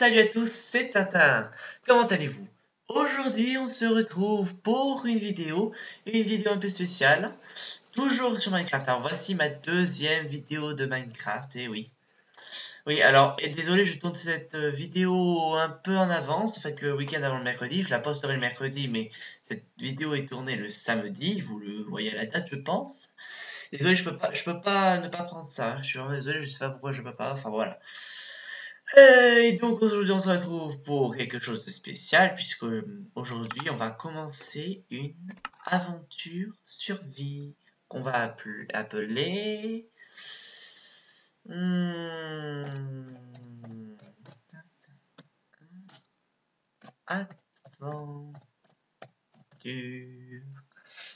Salut à tous, c'est Tintin. Comment allez-vous? Aujourd'hui, on se retrouve pour une vidéo, une vidéo un peu spéciale, toujours sur Minecraft. Alors voici ma deuxième vidéo de Minecraft, et oui. Oui, alors, et désolé, je tourne cette vidéo un peu en avance, fait le week-end avant le mercredi, je la posterai le mercredi, mais cette vidéo est tournée le samedi, vous le voyez à la date, je pense. Désolé, je peux pas, je peux pas ne pas prendre ça, je suis vraiment désolé, je sais pas pourquoi je peux pas, enfin voilà. Euh, et donc aujourd'hui on se retrouve pour quelque chose de spécial puisque aujourd'hui on va commencer une aventure survie qu'on va appeler hmm, aventure.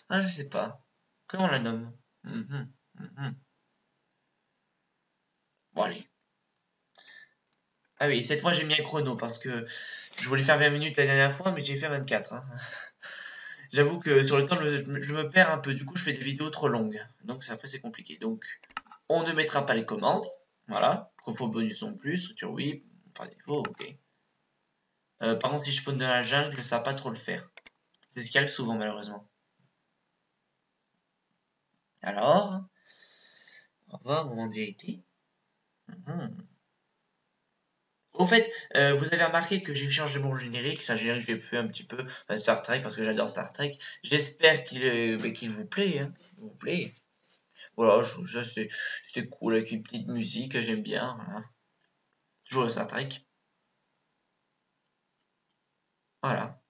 Ah je sais pas. Comment on la nomme? Mm -hmm, bon allez ah oui, cette fois j'ai mis un chrono parce que je voulais faire 20 minutes la dernière fois, mais j'ai fait 24. Hein. J'avoue que sur le temps, je me perds un peu. Du coup, je fais des vidéos trop longues. Donc après, c'est compliqué. Donc, on ne mettra pas les commandes. Voilà. Profo bonus non plus. Structure oui. Par défaut, ok. Euh, par contre, si je spawn dans la jungle, ça va pas trop le faire. C'est ce qui arrive souvent, malheureusement. Alors, on va voir, moment de vérité. Mhm. Au fait, euh, vous avez remarqué que j'ai changé mon générique, c'est un générique que j'ai fait un petit peu Star Trek parce que j'adore Star Trek. J'espère qu'il euh, bah, vous plaît, hein, vous plaît. Voilà, je trouve ça c'était cool avec une petite musique, j'aime bien. Voilà. Toujours Star Trek. Voilà.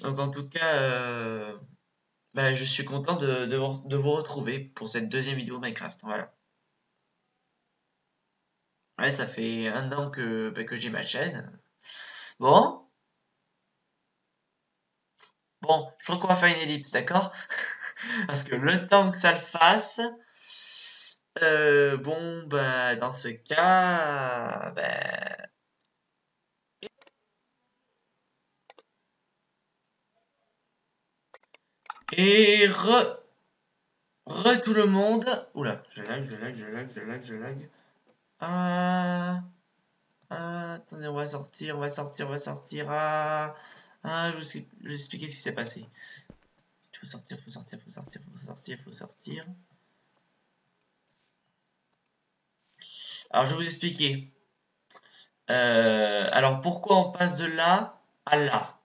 Donc en tout cas, euh, bah, je suis content de, de vous retrouver pour cette deuxième vidéo Minecraft. Voilà. Ouais, ça fait un an que, bah, que j'ai ma chaîne. Bon. Bon, je crois qu'on va faire une ellipse, d'accord? Parce que le temps que ça le fasse, euh, bon, bah, dans ce cas, ben... Et re... Re tout le monde... Oula, je lag, je lag, je lag, je lag, je lag. Ah, ah, attendez, on va sortir, on va sortir, on va sortir. Ah, ah je vais vous expliquer ce qui s'est passé. Il faut sortir, il faut sortir, il faut sortir, il faut sortir, il faut sortir. Alors, je vais vous expliquer. Euh, alors, pourquoi on passe de là à là?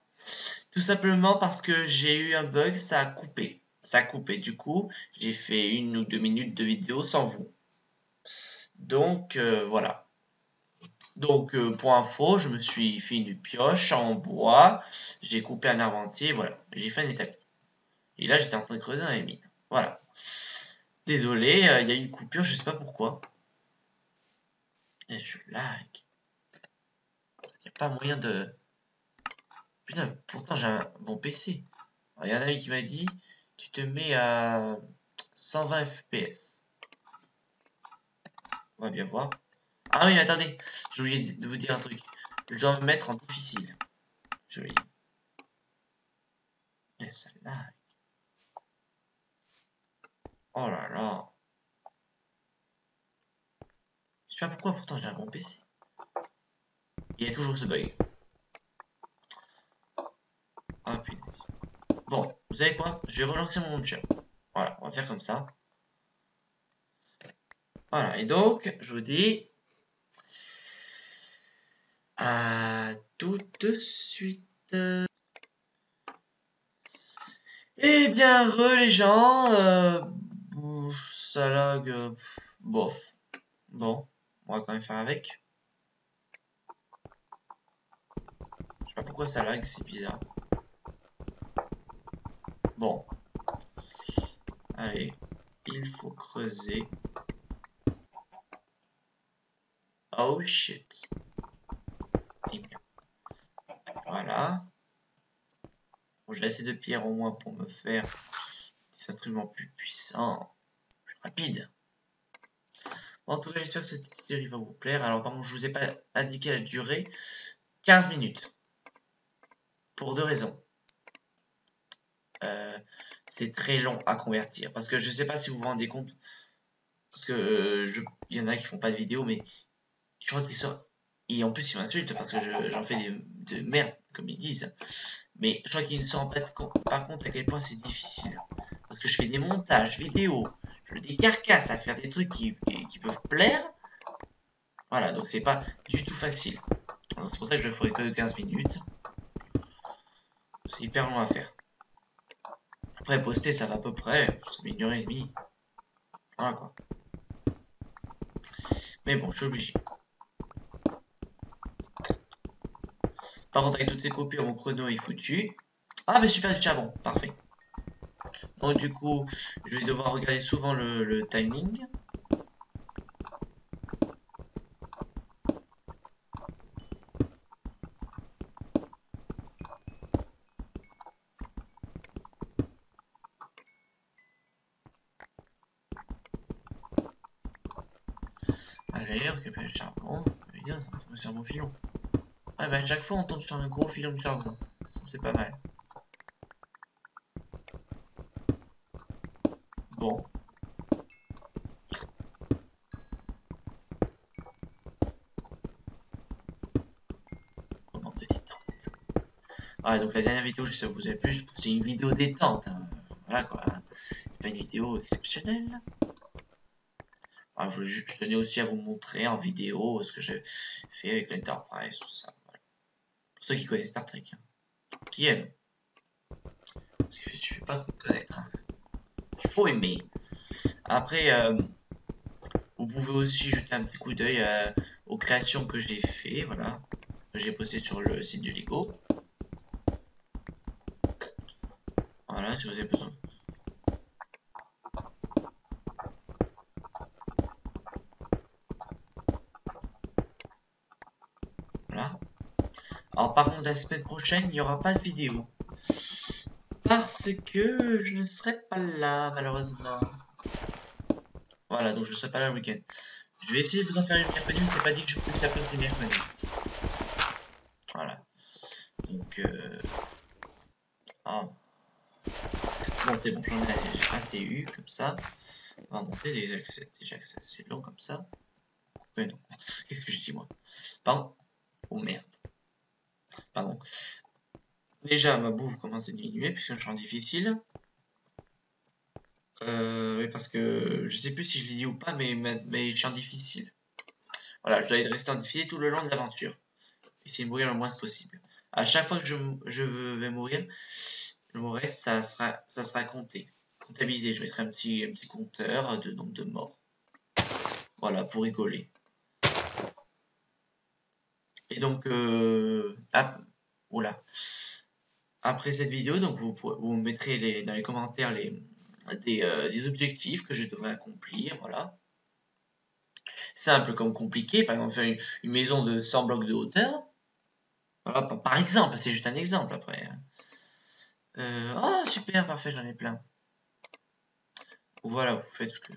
Tout simplement parce que j'ai eu un bug, ça a coupé. Ça a coupé, du coup, j'ai fait une ou deux minutes de vidéo sans vous. Donc euh, voilà. Donc euh, pour info, je me suis fait une pioche en bois, j'ai coupé un arbre entier, voilà, j'ai fait un établi. Et là j'étais en train de creuser dans les mines. Voilà. Désolé, euh, il y a eu une coupure, je sais pas pourquoi. Et je lag. Il n'y a pas moyen de... Putain, pourtant j'ai un bon PC. Il y en a un qui m'a dit, tu te mets à 120 fps. On va bien voir. Ah oui, attendez. J'ai oublié de vous dire un truc. Je dois me mettre en difficile. Je vais... ça lag. Oh là là. Je sais pas pourquoi, pourtant j'ai un bon PC. Il y a toujours ce bug. Ah punaise. Bon, vous savez quoi? Je vais relancer mon launcher. Voilà, on va faire comme ça. Voilà, et donc, je vous dis à tout de suite. Eh bien, re les gens, euh, ça lag, euh, bof. Bon, on va quand même faire avec. Je sais pas pourquoi ça lag, c'est bizarre. Bon. Allez, il faut creuser. Oh shit. Voilà. J'ai assez de pierre au moins pour me faire des instruments plus puissants, plus rapides. En tout cas, j'espère que cette série va vous plaire. Alors, par contre, je vous ai pas indiqué la durée. 15 minutes. Pour deux raisons. Euh, c'est très long à convertir. Parce que je sais pas si vous vous rendez compte. Parce que euh, il y en a qui font pas de vidéo, mais je crois qu'ils sortent. Et en plus, ils m'insultent parce que j'en fais des, de merde, comme ils disent. Mais je crois qu'ils ne se pas compte, par contre à quel point c'est difficile. Parce que je fais des montages vidéo, je des carcasses à faire des trucs qui, peuvent plaire. Voilà, donc c'est pas du tout facile. C'est pour ça que je ferai que 15 minutes. C'est hyper long à faire. Après, poster, ça va à peu près. Ça une heure et demie. Voilà quoi. Mais bon, je suis obligé. Par contre, avec toutes les coupures, mon chrono est foutu. Ah, mais super du charbon. Parfait. Donc, du coup, je vais devoir regarder souvent le, timing. Allez, récupérer le charbon. Bien, ça va sur mon filon. Ah bah chaque fois on tombe sur un gros filon de charbon. C'est pas mal. Bon. Moment de détente. Ah donc la dernière vidéo, je sais que vous avez plus, c'est une vidéo détente. Hein. Voilà quoi. C'est pas une vidéo exceptionnelle. Ah, je, je, tenais aussi à vous montrer en vidéo ce que j'ai fait avec l'Enterprise, tout ça. Ceux qui connaissent Star Trek. Hein. Qui aiment. Parce que tu fais pas connaître. Hein. Il faut aimer. Après, euh, vous pouvez aussi jeter un petit coup d'œil euh, aux créations que j'ai fait, voilà. J'ai postées sur le site de Lego. Voilà, si vous avez besoin Alors par contre, la semaine prochaine, il n'y aura pas de vidéo. Parce que je ne serai pas là, malheureusement. Voilà, donc je ne serai pas là le week-end. Je vais essayer de vous en faire une mercredi, mais c'est pas dit que je ça passe les mercredis. Voilà. Donc, euh... Ah. Bon, c'est bon, j'en ai assez eu, comme ça. On va monter déjà que c'est déjà long comme ça. Ouais, non. Qu'est-ce que je dis, moi? Pardon? Oh merde. Déjà, ma bouffe commence à diminuer puisque je suis en difficile. Euh, parce que je sais plus si je l'ai dit ou pas, mais, je suis en difficile. Voilà, je dois rester en difficile tout le long de l'aventure. Essayer de mourir le moins possible. À chaque fois que je, vais mourir, le reste, ça sera, compté. Comptabilisé. Je mettrai un petit, compteur de nombre de morts. Voilà, pour rigoler. Et donc, euh, après cette vidéo, donc vous, vous mettrez dans les commentaires euh, des, objectifs que je devrais accomplir. Voilà. Simple comme compliqué. Par exemple, faire une, maison de 100 blocs de hauteur. Voilà, par exemple, c'est juste un exemple après. Euh, oh, super, parfait, j'en ai plein. Voilà, vous faites ce que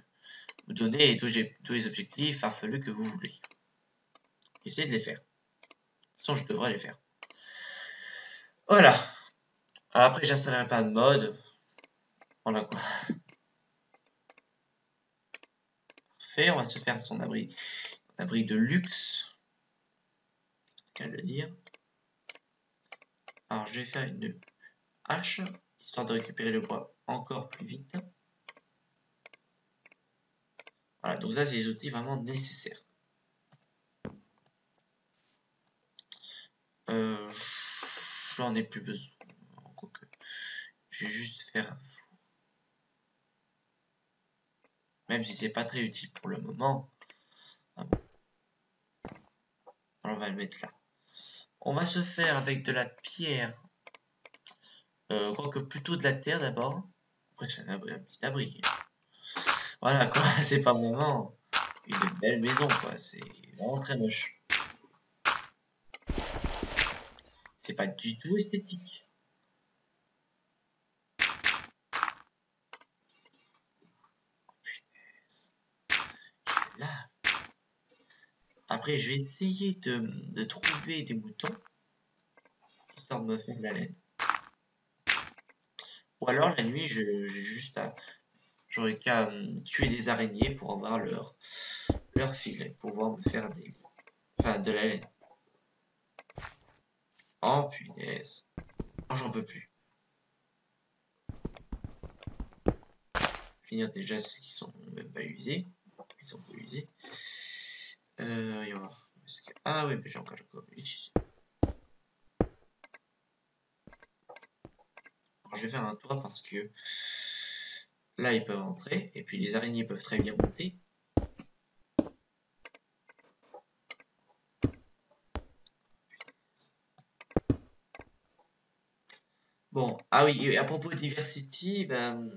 vous donnez tous, tous les objectifs farfelus que vous voulez. Essayez de les faire. De toute façon, je devrais les faire. Voilà. après, j'installerai pas de mode. Voilà quoi. Parfait, on va se faire son abri. Abri de luxe. C'est dire. Alors, je vais faire une hache, histoire de récupérer le bois encore plus vite. Voilà, donc là, c'est les outils vraiment nécessaires. Euh, j'en ai plus besoin. Quoique, je vais juste faire un four. Même si c'est pas très utile pour le moment. Ah on va le mettre là. On va se faire avec de la pierre. Euh, quoique plutôt de la terre d'abord. Après, c'est un, un petit abri. Voilà, quoi. C'est pas vraiment une belle maison, quoi. C'est vraiment très moche. C'est pas du tout esthétique. Là. Après, je vais essayer de, trouver des moutons. Histoire de me faire de la laine. Ou alors, la nuit, je, juste à... J'aurais qu'à hum, tuer des araignées pour avoir leur, leur fil et pouvoir me faire des... Enfin, de la laine. Oh, punaise. Oh, j'en peux plus. Finir déjà ceux qui sont même pas usés. Ils sont pas usés. Euh, Ah oui, mais j'ai encore, j'ai encore je vais faire un toit parce que là ils peuvent entrer et puis les araignées peuvent très bien monter. Bon, ah oui, à propos de Diversity, ben,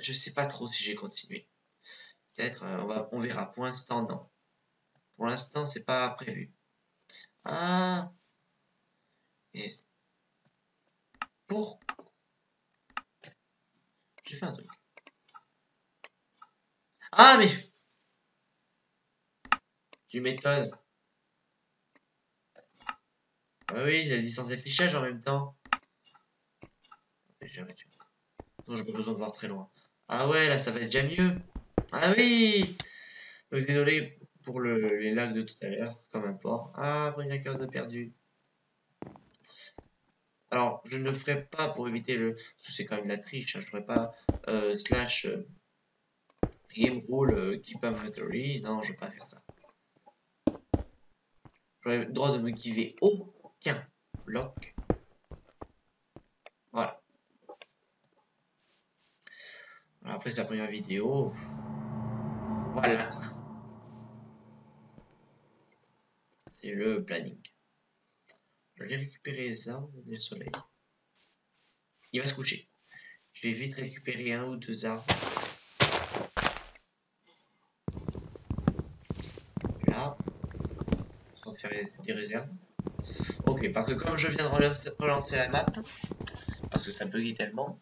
je sais pas trop si j'ai continué. Peut-être, euh, on va, on verra. Pour l'instant, non. Pour l'instant, c'est pas prévu. Ah. Et pour. J'ai fait un truc. Ah mais. Tu m'étonnes. Ah oui, la licence d'affichage en même temps. J'ai jamais tué. Non, j'ai pas besoin de voir très loin. Ah ouais, là, ça va être déjà mieux. Ah oui Donc, désolé pour le, les lags de tout à l'heure, comme un port. Ah, premier cœur de perdu. Alors, je ne le ferai pas pour éviter le... que C'est quand même de la triche, hein. je ne ferai pas euh, slash euh, game rule euh, keep inventory. Non, je ne vais pas faire ça. J'aurai le droit de me giver aucun bloc. Voilà. Alors, Après, la première vidéo. Voilà. C'est le planning. Je vais récupérer les arbres du soleil. Il va se coucher. Je vais vite récupérer un ou deux arbres. Là. Va faire des réserves. Ok, parce que comme je viens de relancer, la map, parce que ça buguait tellement,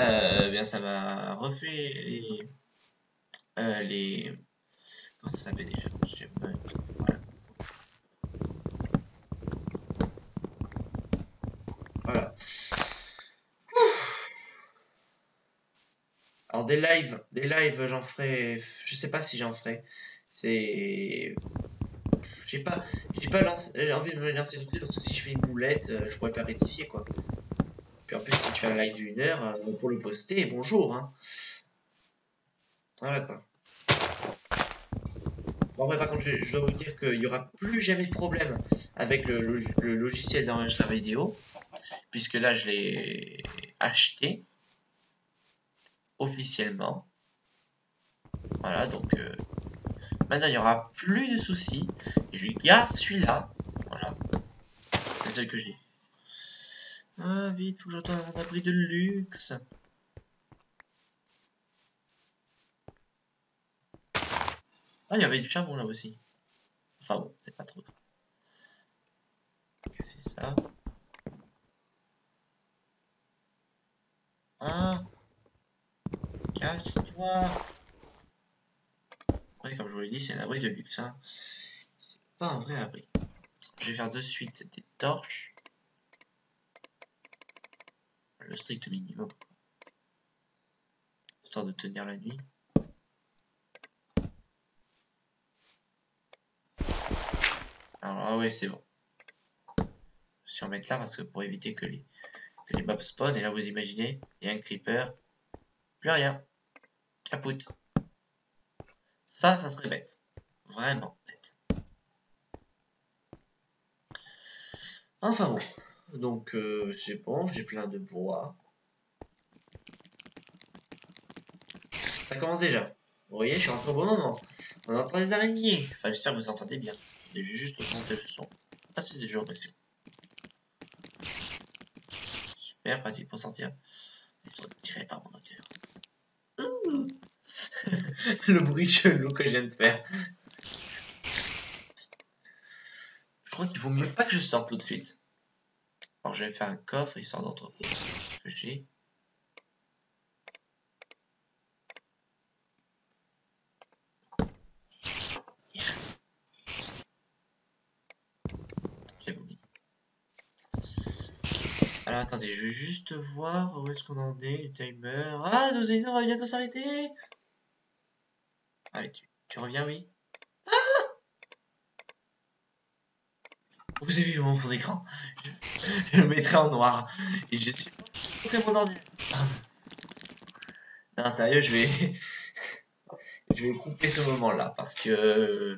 euh, bien ça m'a refait les, euh, les, comment ça s'appelle déjà, je. Voilà. Voilà. Alors des lives, des lives, j'en ferai, je sais pas si j'en ferai. C'est, j'ai pas, j'ai pas envie de me lancer parce que si je fais une boulette, euh, je pourrais pas rectifier quoi. Puis en plus, si tu fais un live d'une heure, euh, pour le poster, bonjour hein. Voilà quoi. Bon, après, par contre, je, dois vous dire qu'il y aura plus jamais de problème avec le, lo- le logiciel d'enregistrement vidéo, puisque là, je l'ai acheté officiellement. Voilà, donc euh, maintenant il n'y aura plus de soucis. Je lui garde celui-là. Voilà. C'est celle que j'ai. Ah, vite, faut que j'entende un abri de luxe. Ah, il y avait du charbon là aussi. Enfin bon, c'est pas trop. Qu'est-ce que c'est ça? Ah Cache-toi comme je vous l'ai dit, c'est un abri de luxe. Hein. C'est pas un vrai abri. Je vais faire de suite des torches. Le strict minimum. Histoire de tenir la nuit. Alors, ah ouais, c'est bon. Si on met là, parce que pour éviter que les, que les mobs spawn, et là vous imaginez, il y a un creeper, plus rien. Capoute. Ça, ça serait bête. Vraiment bête. Enfin bon. Donc, euh, c'est bon, j'ai plein de bois. Ça commence déjà. Vous voyez, je suis rentré au bon moment. On entend des araignées. Enfin, j'espère que vous entendez bien. J'ai juste augmenté le son. Ah, c'est déjà augmentation. Super, pratique pour sortir. Ils sont tirés par mon cœur. Le bruit chelou que je viens de faire. Je crois qu'il vaut mieux pas que je sorte tout de suite. Alors je vais faire un coffre histoire d'entreposer ce que j'ai. Alors attendez, je vais juste voir où est-ce qu'on en est, le timer. Ah, nos énormes va bientôt s'arrêter Allez, tu reviens, oui ah Vous avez vu mon fond d'écran je, le mettrai en noir. Et je suis mon ordinateur. Non, sérieux, je vais... je vais couper ce moment-là parce que...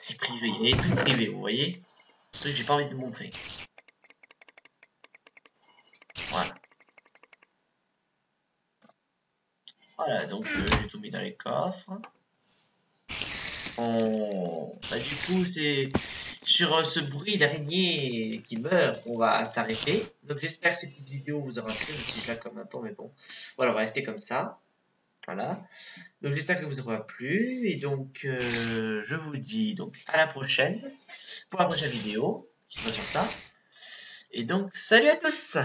C'est privé, il est tout privé, vous voyez j'ai pas envie de montrer. Voilà. Voilà, donc euh, j'ai tout mis dans les coffres. On... Bah, du coup, c'est sur euh, ce bruit d'araignée qui meurt qu'on va s'arrêter. Donc j'espère que cette petite vidéo vous aura plu, même si je la comme un peu, mais bon. Voilà, on va rester comme ça. Voilà. Donc j'espère que vous aura plu. Et donc, euh, je vous dis donc à la prochaine pour la prochaine vidéo qui sera sur ça. Et donc, salut à tous